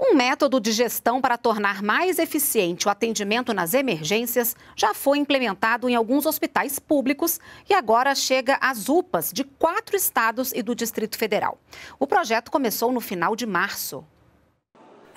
Um método de gestão para tornar mais eficiente o atendimento nas emergências já foi implementado em alguns hospitais públicos e agora chega às UPAs de quatro estados e do Distrito Federal. O projeto começou no final de março.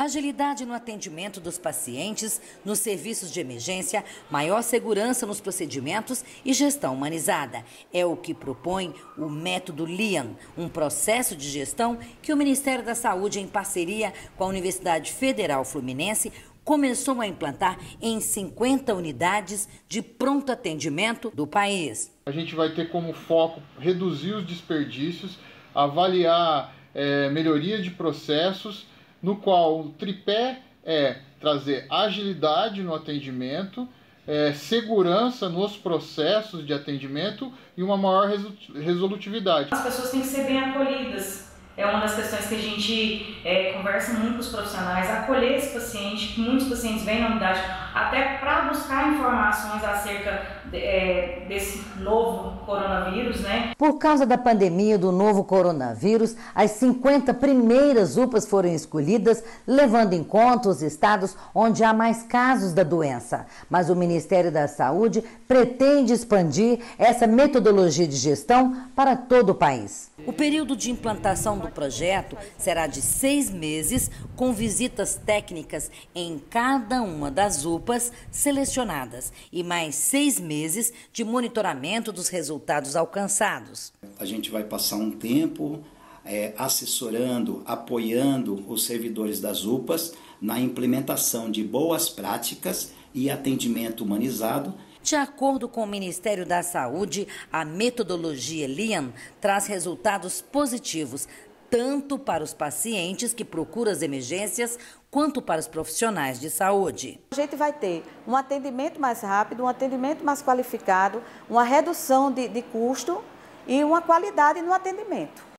Agilidade no atendimento dos pacientes, nos serviços de emergência, maior segurança nos procedimentos e gestão humanizada. É o que propõe o método LIAN, um processo de gestão que o Ministério da Saúde, em parceria com a Universidade Federal Fluminense, começou a implantar em 50 unidades de pronto atendimento do país. A gente vai ter como foco reduzir os desperdícios, avaliar é, melhoria de processos no qual o tripé é trazer agilidade no atendimento, é, segurança nos processos de atendimento e uma maior resolutividade. As pessoas têm que ser bem acolhidas é uma das questões que a gente é, conversa muito com os profissionais, acolher esse paciente, que muitos pacientes vêm na unidade até para buscar informações acerca de, é, desse novo coronavírus, né? Por causa da pandemia do novo coronavírus, as 50 primeiras UPAs foram escolhidas, levando em conta os estados onde há mais casos da doença. Mas o Ministério da Saúde pretende expandir essa metodologia de gestão para todo o país. O período de implantação do projeto será de seis meses, com visitas técnicas em cada uma das UPAs selecionadas e mais seis meses de monitoramento dos resultados alcançados. A gente vai passar um tempo é, assessorando, apoiando os servidores das UPAs na implementação de boas práticas e atendimento humanizado de acordo com o Ministério da Saúde, a metodologia LIAN traz resultados positivos tanto para os pacientes que procuram as emergências, quanto para os profissionais de saúde. A gente vai ter um atendimento mais rápido, um atendimento mais qualificado, uma redução de, de custo e uma qualidade no atendimento.